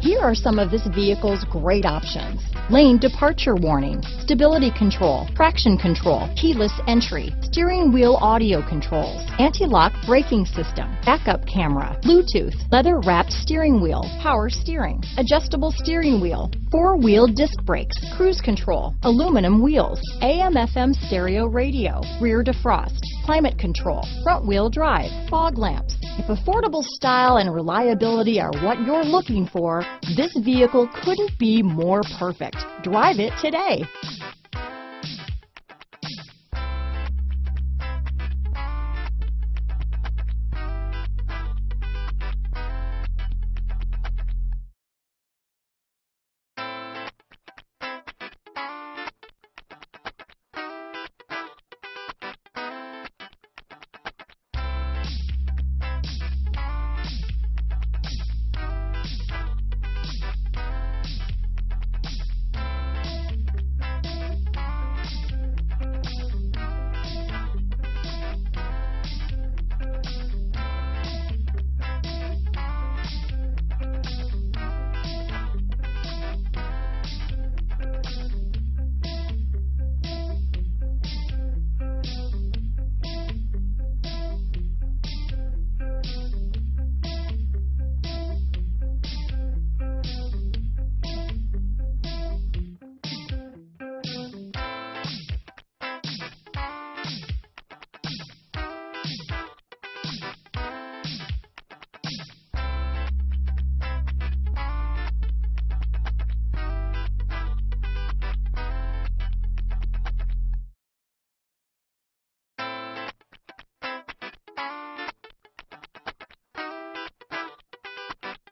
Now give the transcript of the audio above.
Here are some of this vehicle's great options. Lane departure warning, stability control, traction control, keyless entry, steering wheel audio controls, anti-lock braking system, backup camera, Bluetooth, leather wrapped steering wheel, power steering, adjustable steering wheel, four wheel disc brakes, cruise control, aluminum wheels, AM FM stereo radio, rear defrost, climate control, front wheel drive, fog lamps. If affordable style and reliability are what you're looking for, this vehicle couldn't be more perfect. Drive it today.